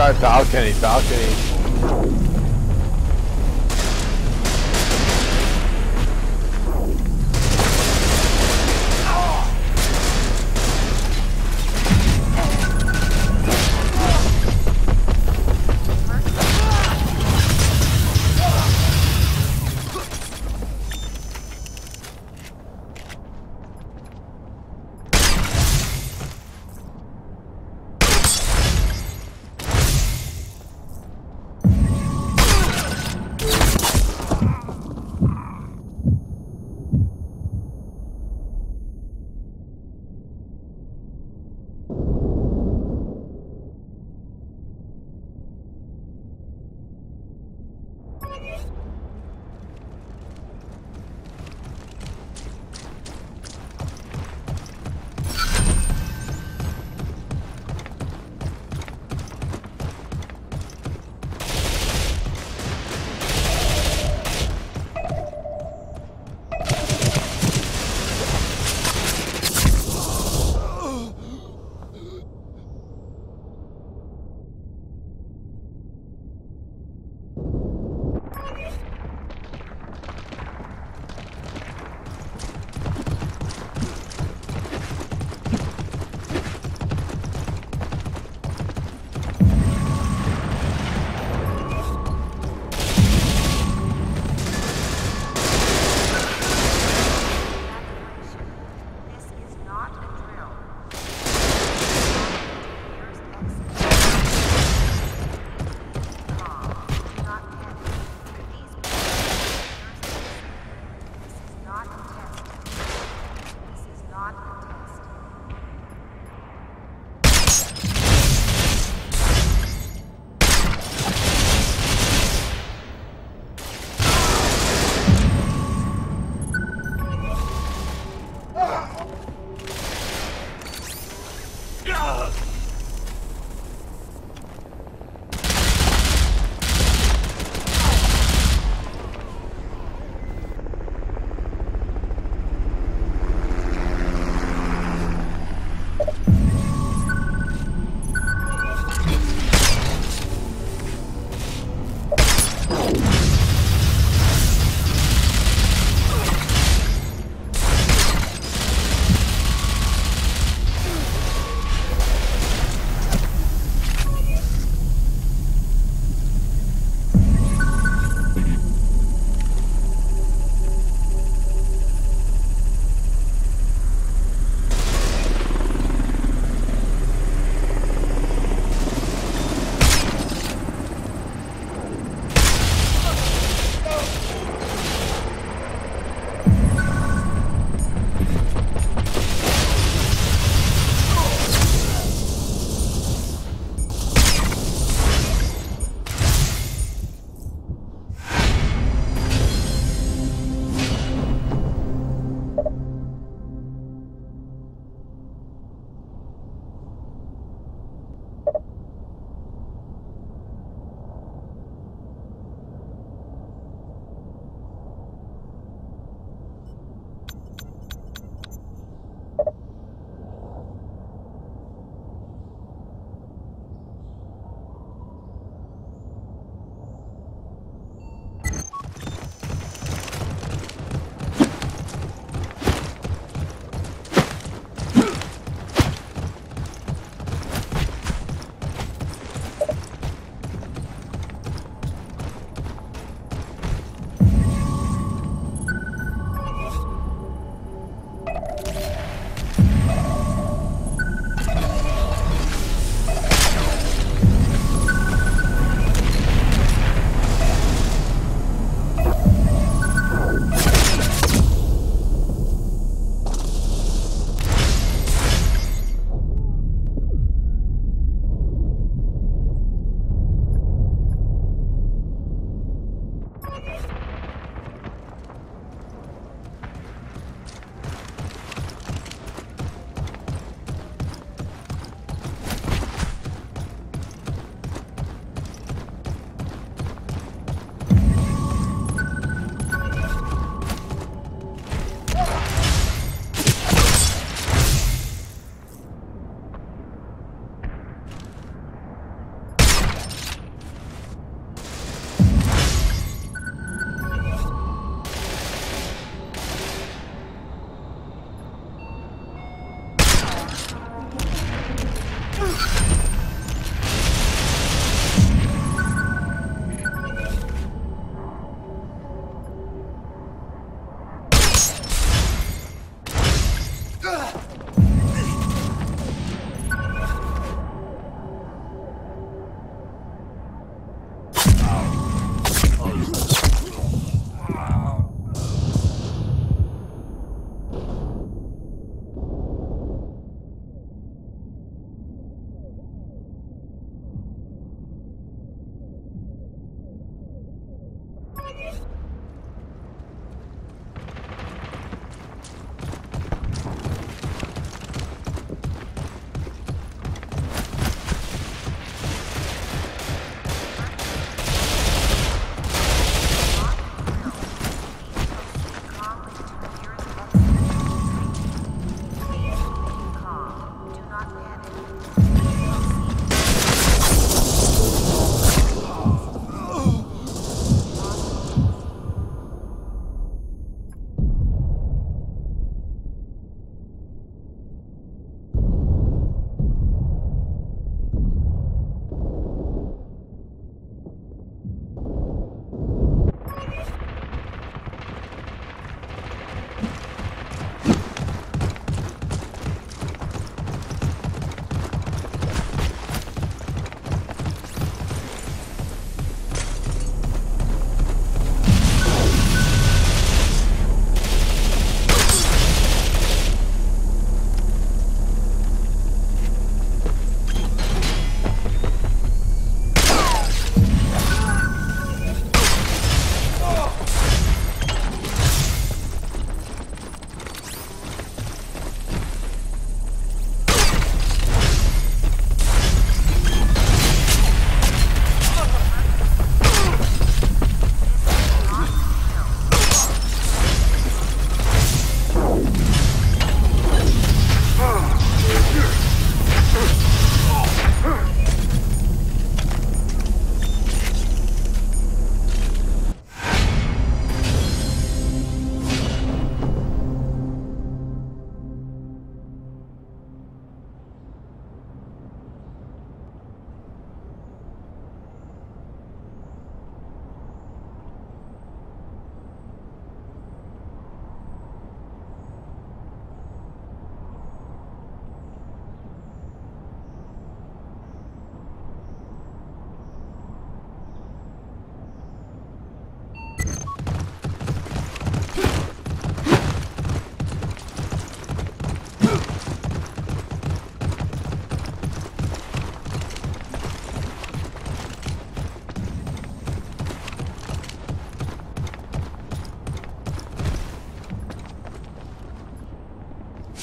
Guy balcony, balcony.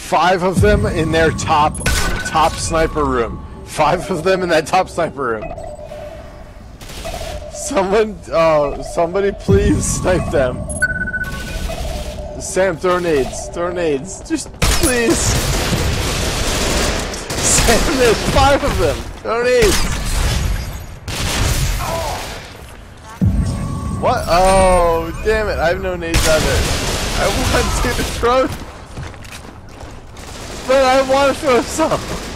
Five of them in their top top sniper room. Five of them in that top sniper room. Someone, uh, somebody please snipe them. Sam, throw nades. Throw nades. Just please. Sam, there's five of them. Throw nades. What? Oh, damn it. I have no nades either. I want to throw... But I want to throw some.